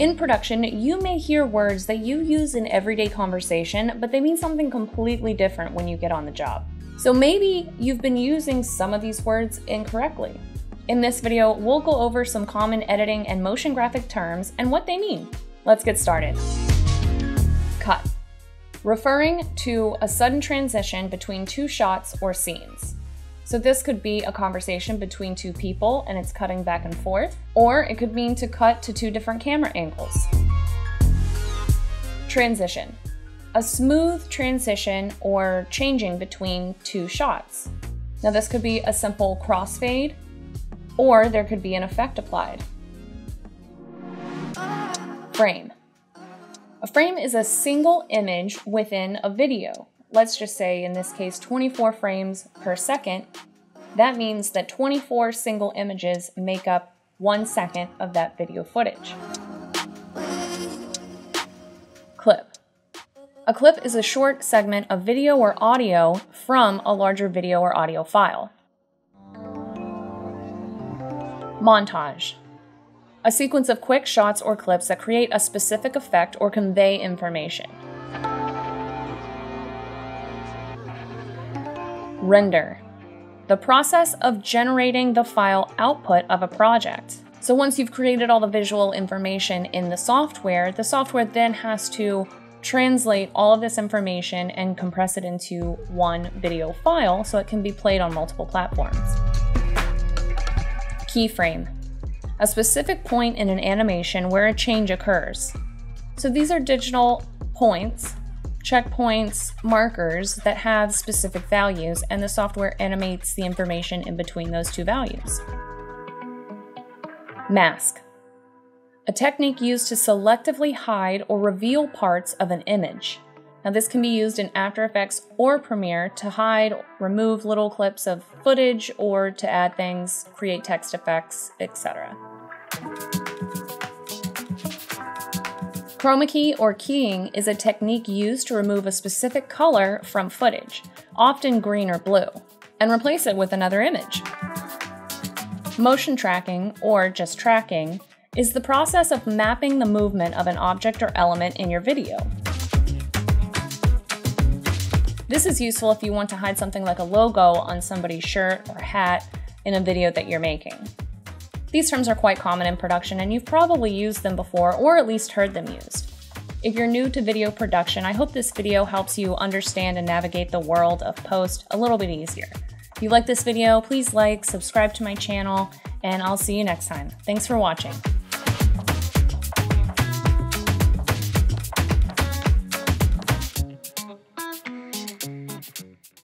In production, you may hear words that you use in everyday conversation, but they mean something completely different when you get on the job. So maybe you've been using some of these words incorrectly. In this video, we'll go over some common editing and motion graphic terms and what they mean. Let's get started. Cut. Referring to a sudden transition between two shots or scenes. So this could be a conversation between two people and it's cutting back and forth, or it could mean to cut to two different camera angles. Transition. A smooth transition or changing between two shots. Now this could be a simple crossfade, or there could be an effect applied. Frame. A frame is a single image within a video let's just say in this case 24 frames per second, that means that 24 single images make up one second of that video footage. Clip. A clip is a short segment of video or audio from a larger video or audio file. Montage. A sequence of quick shots or clips that create a specific effect or convey information. Render. The process of generating the file output of a project. So once you've created all the visual information in the software, the software then has to translate all of this information and compress it into one video file so it can be played on multiple platforms. Keyframe. A specific point in an animation where a change occurs. So these are digital points checkpoints, markers that have specific values, and the software animates the information in between those two values. Mask. A technique used to selectively hide or reveal parts of an image. Now this can be used in After Effects or Premiere to hide, remove little clips of footage, or to add things, create text effects, etc. Chroma key or keying is a technique used to remove a specific color from footage, often green or blue, and replace it with another image. Motion tracking, or just tracking, is the process of mapping the movement of an object or element in your video. This is useful if you want to hide something like a logo on somebody's shirt or hat in a video that you're making. These terms are quite common in production and you've probably used them before or at least heard them used. If you're new to video production, I hope this video helps you understand and navigate the world of post a little bit easier. If you like this video, please like, subscribe to my channel, and I'll see you next time. Thanks for watching.